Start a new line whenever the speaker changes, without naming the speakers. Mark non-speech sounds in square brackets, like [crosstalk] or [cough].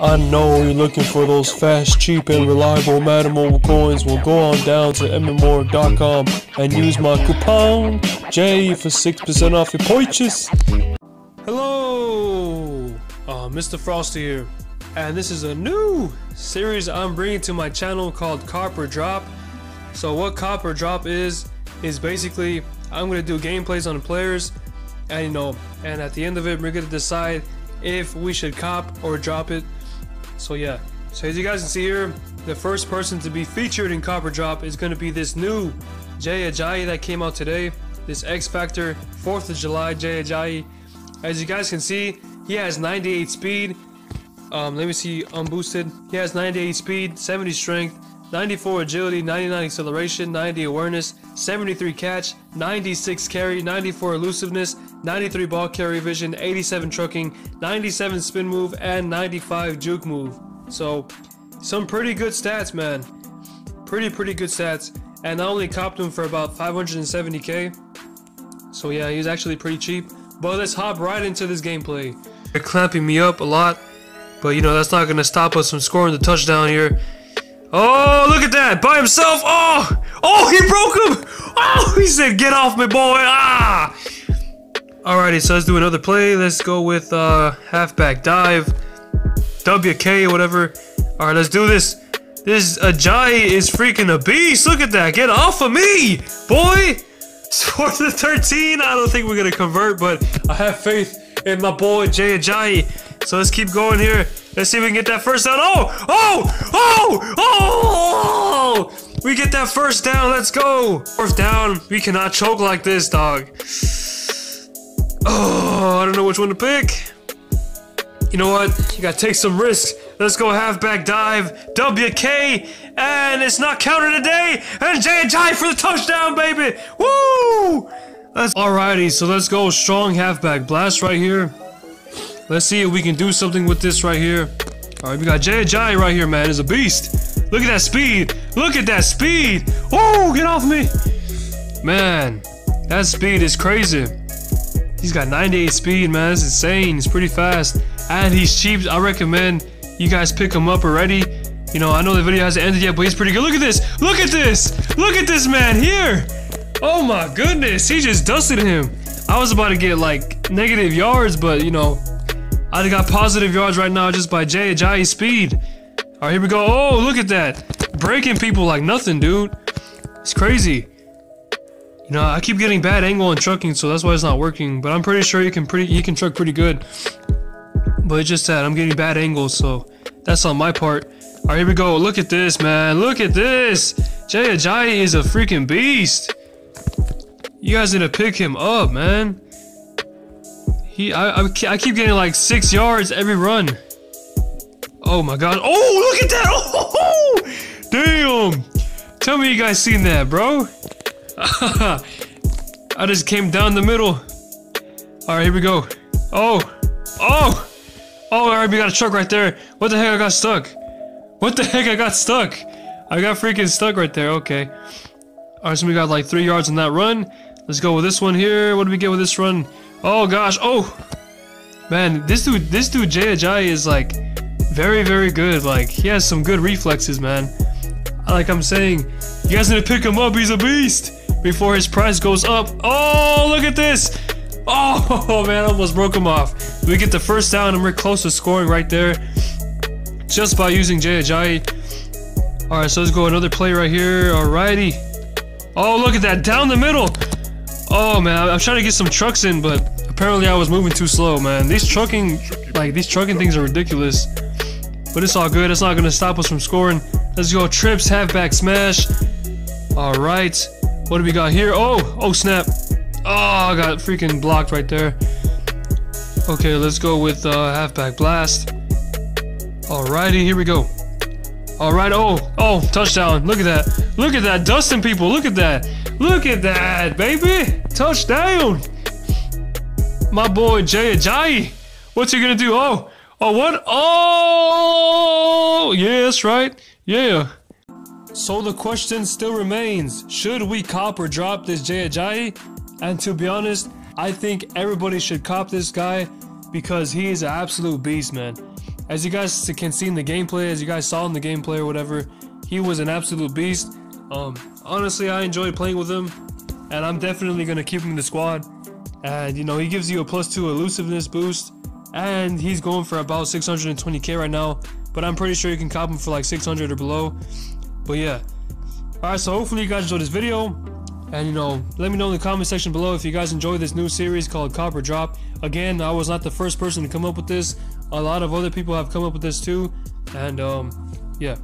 I know you're looking for those fast, cheap, and reliable Madden Mobile coins. Well, go on down to mmorog.com and use my coupon Jay for 6% off your purchase. Hello, uh, Mista Frosty here, and this is a new series I'm bringing to my channel called Cop or Drop. So, what Cop or Drop is, is basically I'm gonna do gameplays on the players, and you know, and at the end of it, we're gonna decide if we should cop or drop it. So yeah, so as you guys can see here, the first person to be featured in Cop or Drop is gonna be this new Jay Ajayi that came out today. This X Factor 4th of July Jay Ajayi. As you guys can see, he has 98 speed. Um, let me see unboosted. He has 98 speed, 70 strength, 94 agility, 99 acceleration, 90 awareness, 73 catch, 96 carry, 94 elusiveness, 93 ball carry vision, 87 trucking, 97 spin move, and 95 juke move. So, some pretty good stats, man. Pretty, pretty good stats. And I only copped him for about 570k. So yeah, he's actually pretty cheap. But let's hop right into this gameplay. They're clamping me up a lot. But you know, that's not going to stop us from scoring the touchdown here. Oh, look at that! By himself! Oh! Oh, he broke him! Oh, he said, get off me, boy! Ah! Alrighty, so let's do another play. Let's go with uh, halfback dive. WK, whatever. Alright, let's do this. This Ajayi is freaking a beast. Look at that. Get off of me, boy! [laughs] Fourth to 13. I don't think we're going to convert, but I have faith in my boy, Jay Ajayi. So let's keep going here. Let's see if we can get that first down. Oh! Oh! Oh! Oh! We get that first down. Let's go. Fourth down. We cannot choke like this, dog. Oh, I don't know which one to pick. You know what? You gotta take some risks. Let's go halfback dive. WK. And it's not counted today. And J&J for the touchdown, baby. Woo! That's alrighty, so let's go strong halfback blast right here. Let's see if we can do something with this right here. Alright, we got J&J right here, man. Is a beast. Look at that speed. Look at that speed. Oh, get off me. Man, that speed is crazy. He's got 98 speed, man. That's insane. He's pretty fast. And he's cheap. I recommend you guys pick him up already. You know, I know the video hasn't ended yet, but he's pretty good. Look at this. Look at this. Look at this man here. Oh my goodness. He just dusted him. I was about to get like negative yards, but you know, I got positive yards right now just by Jay Ajayi's speed. All right, here we go. Oh, look at that. Breaking people like nothing, dude. It's crazy. You know, I keep getting bad angle on trucking, so that's why it's not working. But I'm pretty sure you can pretty you can truck pretty good. But it's just that I'm getting bad angles, so that's on my part. All right, here we go. Look at this, man. Look at this. Jay Ajayi is a freaking beast. You guys need to pick him up, man. He, I, I, I keep getting like six yards every run. Oh my god. Oh, look at that. [laughs] Oh, damn. Tell me you guys seen that, bro. [laughs] I just came down the middle. All right, here we go. Oh, oh, oh, all right, we got a truck right there. What the heck, I got stuck. What the heck, I got stuck. I got freaking stuck right there, okay. All right, so we got like three yards on that run. Let's go with this one here. What do we get with this run? Oh gosh, oh! Man, this dude, this dude Jay Ajayi is like very, very good. Like, he has some good reflexes, man. Like I'm saying, you guys need to pick him up, he's a beast! Before his price goes up. Oh, look at this! Oh, [laughs] man, almost broke him off. We get the first down and we're close to scoring right there. Just by using Jay Ajayi. Alright, so let's go another play right here. Alrighty. Oh, look at that, down the middle! Oh, man, I'm trying to get some trucks in, but apparently I was moving too slow, man. These trucking, like, these trucking things are ridiculous. But it's all good, it's not gonna stop us from scoring. Let's go, trips, halfback smash. Alright. What do we got here? Oh, oh snap. Oh, I got freaking blocked right there. Okay, let's go with uh, halfback blast. Alrighty, here we go. Alright, oh, oh, touchdown. Look at that. Look at that, Dustin, people. Look at that. Look at that, baby. Touchdown. My boy, Jay Ajayi. What's he gonna do? Oh, oh, what? Oh, yeah, that's right. Yeah. So the question still remains, should we cop or drop this Jay Ajayi? And to be honest, I think everybody should cop this guy because he is an absolute beast, man. as you guys can see in the gameplay, as you guys saw in the gameplay or whatever, he was an absolute beast. Um, honestly, I enjoyed playing with him, and I'm definitely gonna keep him in the squad. And you know, he gives you a plus two elusiveness boost, and he's going for about 620k right now. But I'm pretty sure you can cop him for like 600 or below. But yeah. Alright, so hopefully you guys enjoyed this video. And you know, let me know in the comment section below if you guys enjoyed this new series called Cop or Drop. Again, I was not the first person to come up with this. A lot of other people have come up with this too. And um, yeah.